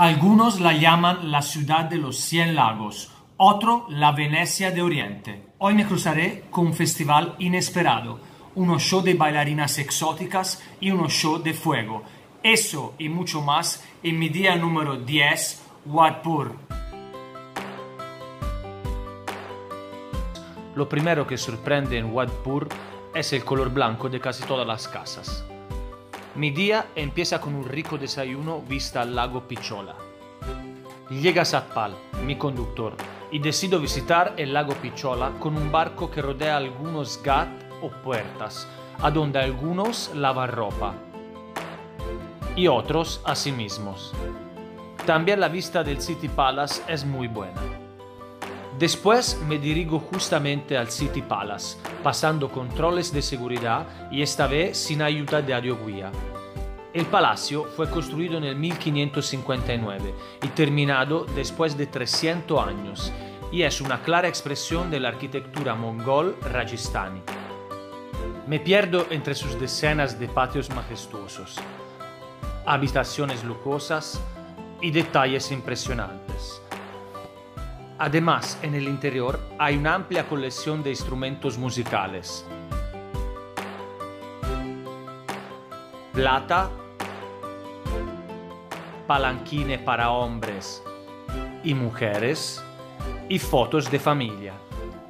Algunos la llaman la ciudad de los cien lagos, otro la Venecia de Oriente. Hoy me cruzaré con un festival inesperado, unos show de bailarinas exóticas y unos show de fuego. Eso y mucho más en mi día número 10, Wadpur. Lo primero que sorprende en Wadpur es el color blanco de casi todas las casas. Mi día empieza con un rico desayuno vista al lago Pichola. Llega Satpal, mi conductor, y decido visitar el lago Pichola con un barco que rodea algunos gat o puertas, a donde algunos lavan ropa y otros a sí mismos. También la vista del City Palace es muy buena. Después me dirigo justamente al City Palace, pasando controles de seguridad y esta vez sin ayuda de aeroguía. El palacio fue construido en el 1559 y terminado después de 300 años y es una clara expresión de la arquitectura mongol rajasthani. Me pierdo entre sus decenas de patios majestuosos, habitaciones lujosas y detalles impresionantes. Además, en el interior hay una amplia colección de instrumentos musicales. Plata, palanquine para hombres y mujeres y fotos de familia.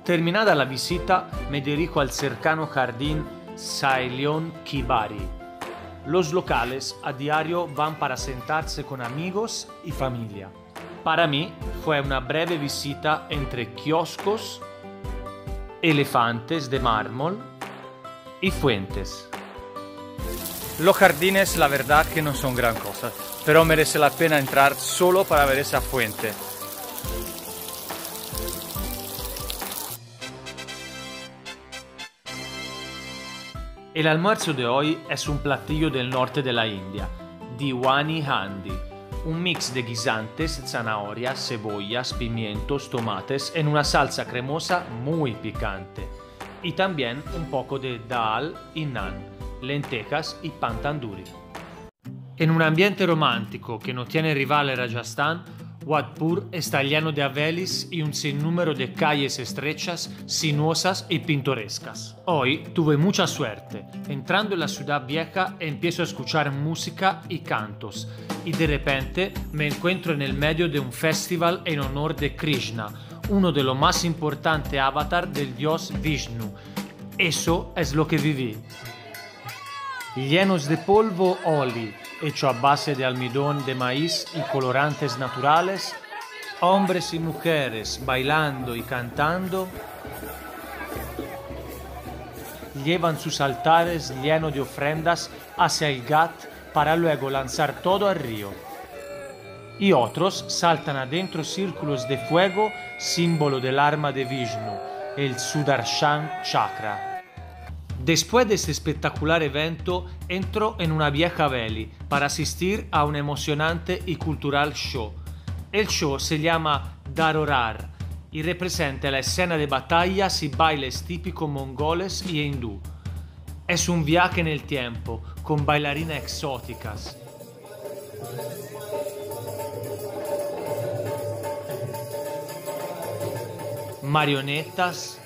Terminada la visita, me dirijo al cercano jardín Sailion Kibari. Los locales a diario van para sentarse con amigos y familia. Para mí fue una breve visita entre kioscos, elefantes de mármol y fuentes. Los jardines la verdad que no son gran cosa, pero merece la pena entrar solo para ver esa fuente. El almuerzo de hoy es un platillo del norte de la India, Diwani Handi, un mix de guisantes, zanahorias, cebollas, pimientos, tomates en una salsa cremosa muy picante. Y también un poco de dal y nan, lentejas y pan tandoori. En un ambiente romántico que no tiene rival en Rajasthan, Wadpur está lleno de avelis y un sinnúmero de calles estrechas, sinuosas y pintorescas. Hoy tuve mucha suerte. Entrando en la ciudad vieja empiezo a escuchar música y cantos y de repente me encuentro en el medio de un festival en honor de Krishna, uno de los más importantes avatar del dios Vishnu. Eso es lo que viví. Llenos de polvo oli, hecho a base de almidón de maíz y colorantes naturales, hombres y mujeres bailando y cantando, llevan sus altares llenos de ofrendas hacia el Ghat para luego lanzar todo al río. Y otros saltan adentro círculos de fuego, símbolo del arma de Vishnu, el Sudarshan Chakra. Después de este espectacular evento, entro en una vieja veli para asistir a un emocionante y cultural show. El show se llama Darorar y representa la escena de batallas y bailes típicos mongoles y hindú. Es un viaje en el tiempo, con bailarinas exóticas. Marionetas,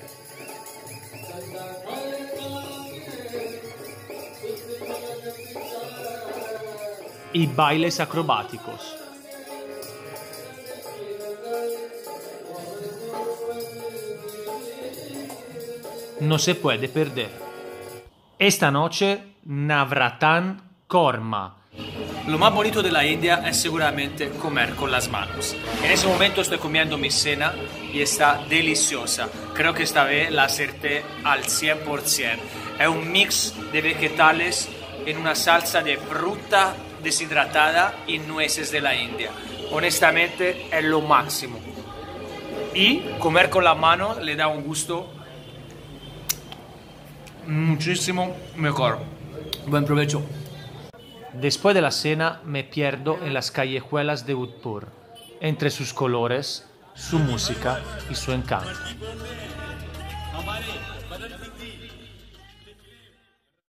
y bailes acrobáticos. No se puede perder. Esta noche, Navratan Korma. Lo más bonito de la India es seguramente comer con las manos. En ese momento estoy comiendo mi cena y está deliciosa. Creo que esta vez la acerté al 100%. Es un mix de vegetales en una salsa de fruta deshidratada y nueces de la India. Honestamente es lo máximo. Y comer con la mano le da un gusto muchísimo mejor. Buen provecho. Después de la cena me pierdo en las callejuelas de Udpur, entre sus colores, su música y su encanto.